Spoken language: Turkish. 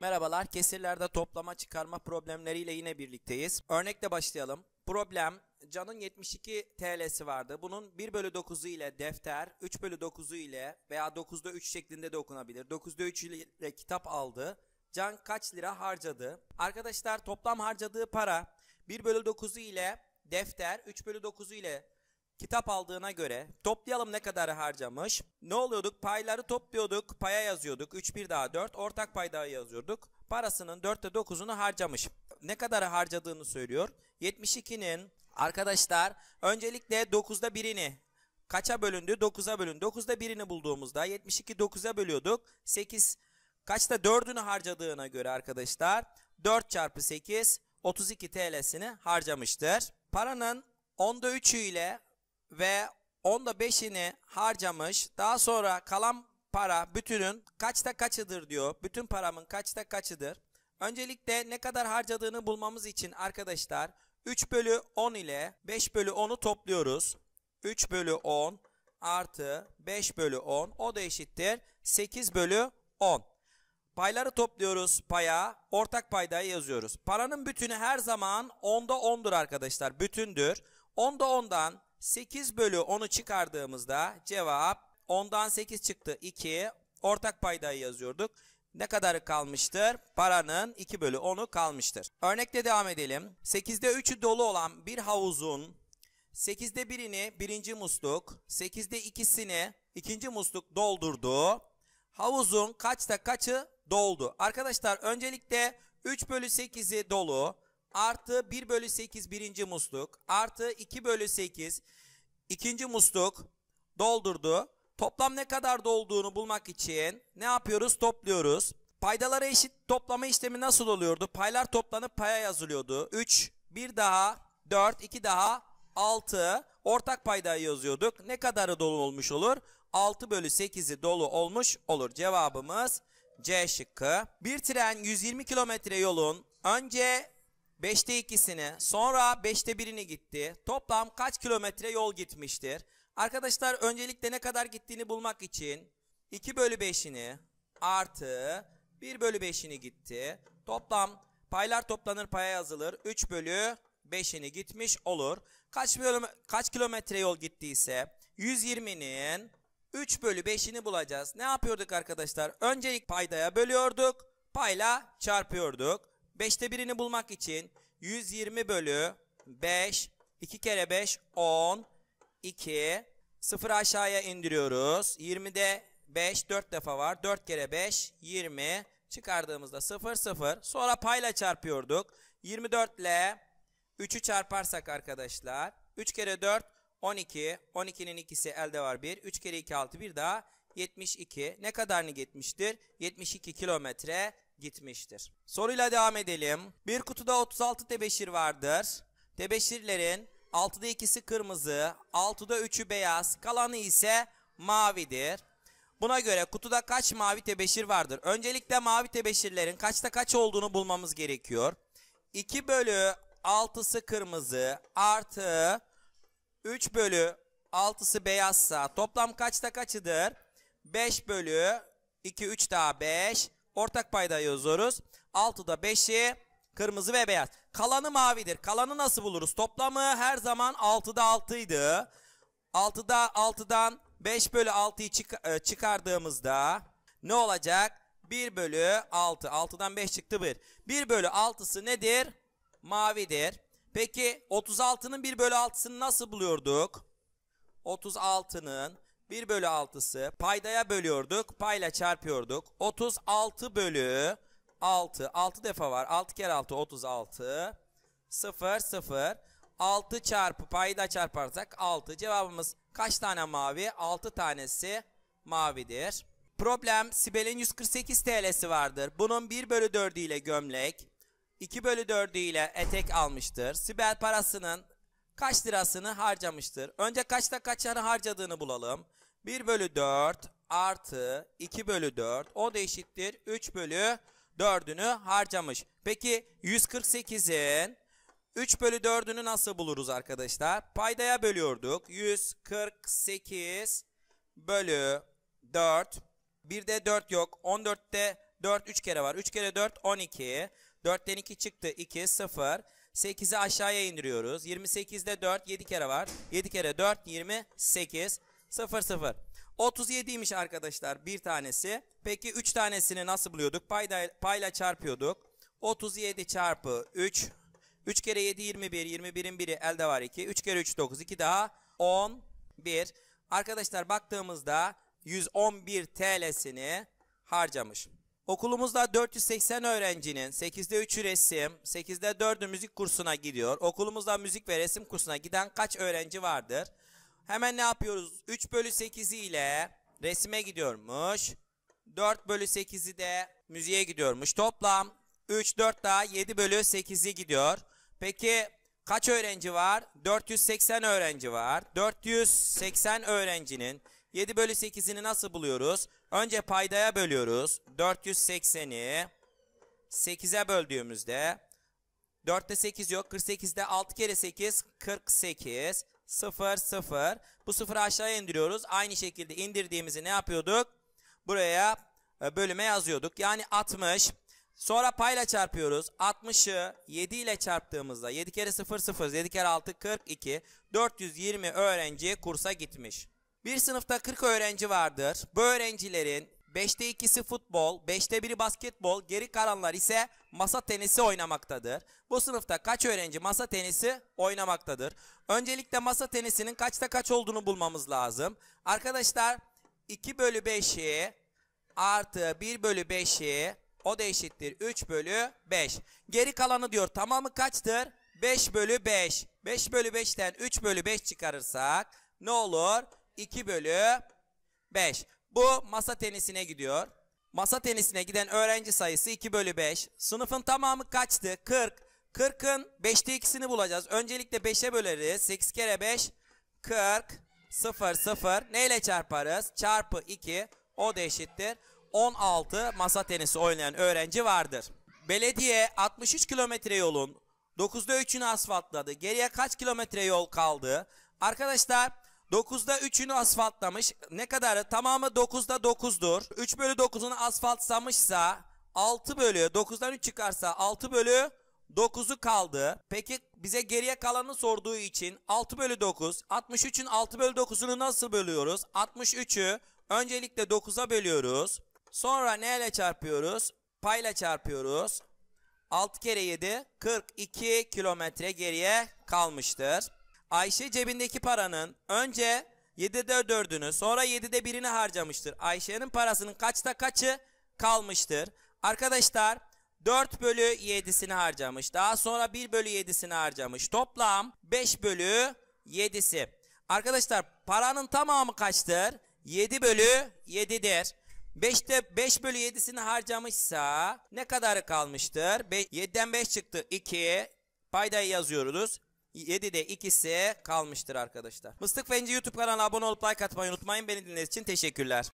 Merhabalar, kesirlerde toplama çıkarma problemleriyle yine birlikteyiz. Örnekle başlayalım. Problem, Can'ın 72 TL'si vardı. Bunun 1 bölü 9'u ile defter, 3 bölü 9'u ile veya 9'da 3 şeklinde de okunabilir. 9'da 3 ile kitap aldı. Can kaç lira harcadı? Arkadaşlar toplam harcadığı para 1 bölü 9'u ile defter, 3 bölü 9'u ile kitap aldığına göre toplayalım ne kadar harcamış. Ne oluyorduk? Payları topluyorduk, paya yazıyorduk. 3 1 daha 4, ortak payda yazıyorduk. Parasının 4'te 9'unu harcamış. Ne kadar harcadığını söylüyor. 72'nin arkadaşlar öncelikle 9'da birini kaça bölündü? 9'a bölündü. 9'da birini bulduğumuzda 72 9'a bölüyorduk. 8 kaçta 4'ünü harcadığına göre arkadaşlar 4 çarpı 8 32 TL'sini harcamıştır. Paranın 10'da 3'ü ile ve onda 5'ini harcamış. Daha sonra kalan para bütünün kaçta kaçıdır diyor. Bütün paramın kaçta kaçıdır. Öncelikle ne kadar harcadığını bulmamız için arkadaşlar 3 bölü 10 ile 5 bölü 10'u topluyoruz. 3 bölü 10 artı 5 bölü 10 o da eşittir 8 bölü 10. Payları topluyoruz paya, ortak paydayı yazıyoruz. Paranın bütünü her zaman 10'da 10'dur arkadaşlar, bütündür. 10'da 10'dan 8 bölü 10'u çıkardığımızda cevap 10'dan 8 çıktı 2. Ortak paydayı yazıyorduk. Ne kadarı kalmıştır? Paranın 2 bölü 10'u kalmıştır. Örnekle devam edelim. 8'de 3'ü dolu olan bir havuzun 8'de birini birinci musluk, 8'de ikisini ikinci musluk doldurdu. Havuzun kaçta kaçı doldu? Arkadaşlar öncelikle 3 bölü 8'i dolu artı 1 bölü 8 birinci musluk artı 2 bölü 8 ikinci musluk doldurdu. Toplam ne kadar dolduğunu bulmak için ne yapıyoruz? Topluyoruz. Paydaları eşit toplama işlemi nasıl oluyordu? Paylar toplanıp paya yazılıyordu. 3, 1 daha, 4, 2 daha, 6. Ortak paydayı yazıyorduk. Ne kadarı dolu olmuş olur? 6 bölü 8'i dolu olmuş olur. Cevabımız C şıkkı. Bir tren 120 kilometre yolun önce 5'te ikisini sonra 5'te birini gitti. Toplam kaç kilometre yol gitmiştir? Arkadaşlar öncelikle ne kadar gittiğini bulmak için 2 bölü 5'ini artı 1 bölü 5'ini gitti. Toplam paylar toplanır paya yazılır. 3 bölü 5'ini gitmiş olur. Kaç, kaç kilometre yol gittiyse 120'nin 3 bölü 5'ini bulacağız. Ne yapıyorduk arkadaşlar? Öncelik paydaya bölüyorduk. Payla çarpıyorduk. 5'te birini bulmak için 120 bölü 5 2 kere 5 10 2 0 aşağıya indiriyoruz. 20'de 5 4 defa var. 4 kere 5 20 çıkardığımızda 0 0. Sonra payla çarpıyorduk. 24 ile 3'ü çarparsak arkadaşlar 3 kere 4 12. 12'nin ikisi elde var 1. 3 kere 2 6 bir daha 72. Ne kadarını gitmiştir? 72 kilometre gitmiştir. Soruyla devam edelim. Bir kutuda 36 tebeşir vardır. Tebeşirlerin 6'da ikisi kırmızı, 6'da 3'ü beyaz, kalanı ise mavidir. Buna göre kutuda kaç mavi tebeşir vardır? Öncelikle mavi tebeşirlerin kaçta kaç olduğunu bulmamız gerekiyor. 2 bölü 6'sı kırmızı artı 3 bölü 6'sı beyazsa toplam kaçta kaçıdır? 5 bölü 2 3 daha 5 ortak payda yazıyoruz. 6'da 5'i kırmızı ve beyaz. Kalanı mavidir. Kalanı nasıl buluruz? Toplamı her zaman 6'da 6 idi. 6'da 6'dan 5 bölü 6'yı çık çıkardığımızda ne olacak? 1 bölü 6. 6'dan 5 çıktı 1. 1 bölü 6'sı nedir? Mavidir. Peki 36'nın 1 bölü 6'sını nasıl buluyorduk? 36'nın 1 bölü 6'sı paydaya bölüyorduk. Payla çarpıyorduk. 36 bölü 6. 6 defa var. 6 kere 6 36. 0 0. 6 çarpı payda çarparsak 6. Cevabımız kaç tane mavi? 6 tanesi mavidir. Problem Sibel'in 148 TL'si vardır. Bunun 1 bölü 4'ü ile gömlek, 2 bölü 4'ü ile etek almıştır. Sibel parasının kaç lirasını harcamıştır? Önce kaçta kaçını harcadığını bulalım. 1 bölü 4 artı 2 bölü 4 o da eşittir 3 bölü 4'ünü harcamış. Peki 148'in 3 bölü 4'ünü nasıl buluruz arkadaşlar? Paydaya bölüyorduk. 148 bölü 4. 1'de 4 yok. 14'te 4 3 kere var. 3 kere 4 12. 4'ten 2 çıktı 2 0. 8'i aşağıya indiriyoruz. 28'de 4 7 kere var. 7 kere 4 28 0 0. 37'ymiş arkadaşlar bir tanesi. Peki 3 tanesini nasıl buluyorduk? Payda, payla çarpıyorduk. 37 çarpı 3. 3 kere 7 21. 21'in biri elde var 2. 3 kere 3 9. 2 daha 11. Arkadaşlar baktığımızda 111 TL'sini harcamış. Okulumuzda 480 öğrencinin 8'de 3'ü resim, 8'de 4'ü müzik kursuna gidiyor. Okulumuzda müzik ve resim kursuna giden kaç öğrenci vardır? Hemen ne yapıyoruz? 3 bölü 8'i ile resime gidiyormuş. 4 bölü 8'i de müziğe gidiyormuş. Toplam 3, 4 daha 7 bölü 8'i gidiyor. Peki kaç öğrenci var? 480 öğrenci var. 480 öğrencinin 7 bölü 8'ini nasıl buluyoruz? Önce paydaya bölüyoruz. 480'i 8'e böldüğümüzde 4'te 8 yok. 48'de 6 kere 8 48 0 0. Bu sıfırı aşağıya indiriyoruz. Aynı şekilde indirdiğimizi ne yapıyorduk? Buraya e, bölüme yazıyorduk. Yani 60. Sonra payla çarpıyoruz. 60'ı 7 ile çarptığımızda 7 kere 0 0 7 kere 6 42 420 öğrenci kursa gitmiş. Bir sınıfta 40 öğrenci vardır. Bu öğrencilerin 5'te 2'si futbol, 5'te 1'i basketbol, geri kalanlar ise masa tenisi oynamaktadır. Bu sınıfta kaç öğrenci masa tenisi oynamaktadır? Öncelikle masa tenisinin kaçta kaç olduğunu bulmamız lazım. Arkadaşlar 2 bölü 5'i artı 1 bölü 5'i o da eşittir 3 bölü 5. Geri kalanı diyor tamamı kaçtır? 5 bölü 5. 5 bölü 5'ten 3 bölü 5 çıkarırsak ne olur? 2 bölü 5. Bu masa tenisine gidiyor. Masa tenisine giden öğrenci sayısı 2 bölü 5. Sınıfın tamamı kaçtı? 40. 40'ın 5'te 2'sini bulacağız. Öncelikle 5'e böleriz. 8 kere 5 40 0 0. Neyle çarparız? Çarpı 2 o da eşittir. 16 masa tenisi oynayan öğrenci vardır. Belediye 63 kilometre yolun 9'da 3'ünü asfaltladı. Geriye kaç kilometre yol kaldı? Arkadaşlar 9'da 3'ünü asfaltlamış. Ne kadarı? Tamamı 9'da 9'dur. 3 bölü 9'unu asfaltlamışsa 6 bölü 9'dan 3 çıkarsa 6 bölü 9'u kaldı. Peki bize geriye kalanı sorduğu için 6 bölü 9. 63'ün 6 bölü 9'unu nasıl bölüyoruz? 63'ü öncelikle 9'a bölüyoruz. Sonra neyle çarpıyoruz? Payla çarpıyoruz. 6 kere 7 42 kilometre geriye kalmıştır. Ayşe cebindeki paranın önce 7'de 4'ünü sonra 7'de 1'ini harcamıştır. Ayşe'nin parasının kaçta kaçı kalmıştır. Arkadaşlar 4 bölü 7'sini harcamış. Daha sonra 1 bölü 7'sini harcamış. Toplam 5 bölü 7'si. Arkadaşlar paranın tamamı kaçtır? 7 bölü 7'dir. 5'te 5 bölü 7'sini harcamışsa ne kadarı kalmıştır? 7'den 5 çıktı 2. Paydayı yazıyoruz. 7'de ikisi kalmıştır arkadaşlar. Mıstık Fenci YouTube kanalına abone olup like atmayı unutmayın. Beni dinlediğiniz için teşekkürler.